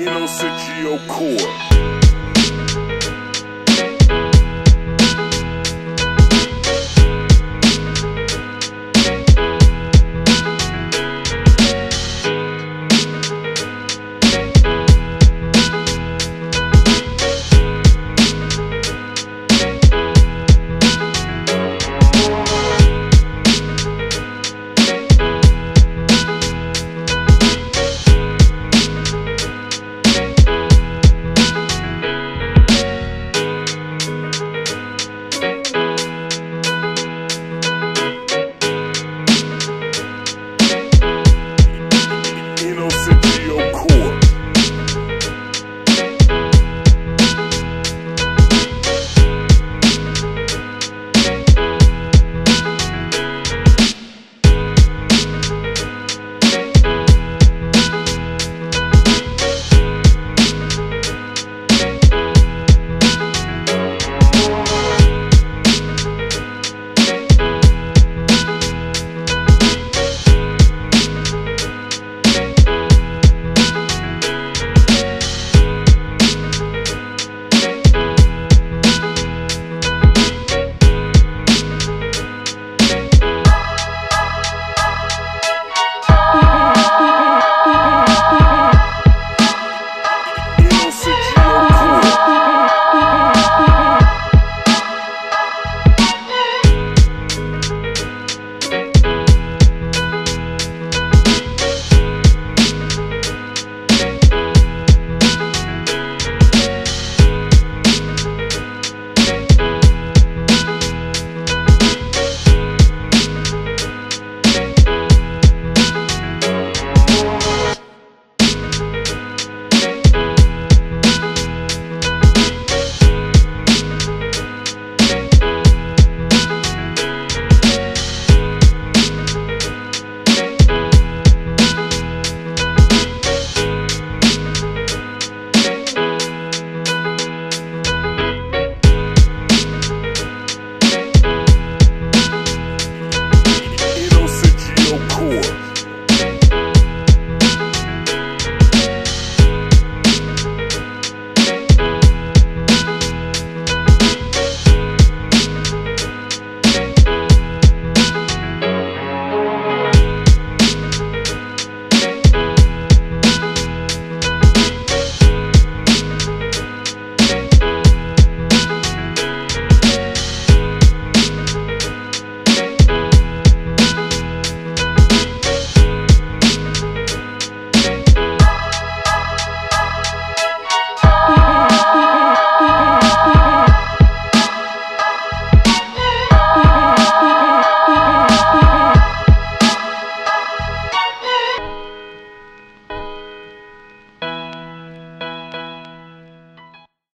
Inocencio Core.